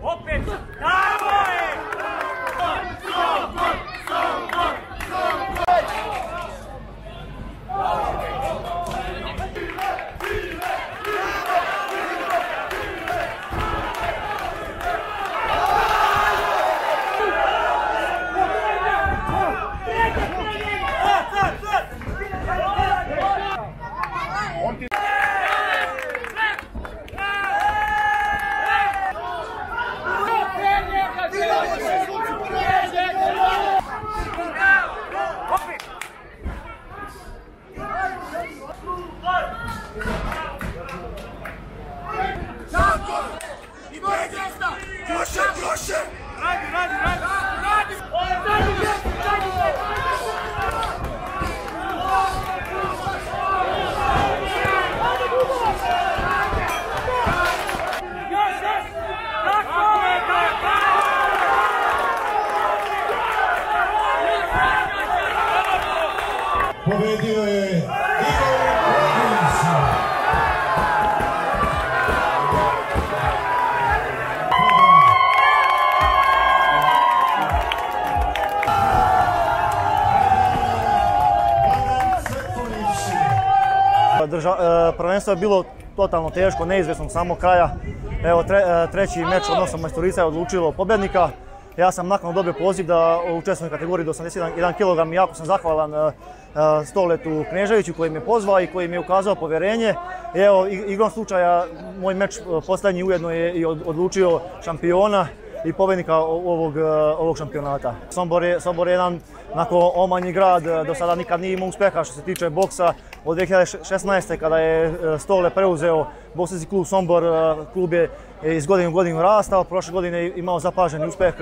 Open! Pobedio je Igor. Drža, e, prvenstvo je bilo totalno teško, neizvjesno samog kraja. Evo e, treći meč odnosno majstorica je odlučilo pobjednika. Ja sam nakon dobio poziv da učestvujem u kategoriji do 81 kg i jako sam zahvalan e, e, Stoletu Kneževiću koji me pozvao i koji mi je ukazao povjerenje. Evo, igrom slučaja, moj meč e, posljednji ujedno je i od- odlučio šampiona i pobjednika ovog, e, ovog šampionata. Sombor je, Sombor je jedan onako omanji grad, e, do sada nikad nije imao uspeha što se tiče boksa. Od 2016. kada je e, Stole preuzeo boksarski klub Sombor, klub je iz godine u godinu rastao, prošle godine je imao zapaženi uspeh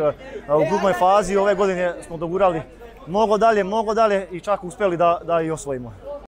u grupnoj fazi, ove godine smo dogurali mnogo dalje, mnogo dalje i čak uspjeli da, da i osvojimo.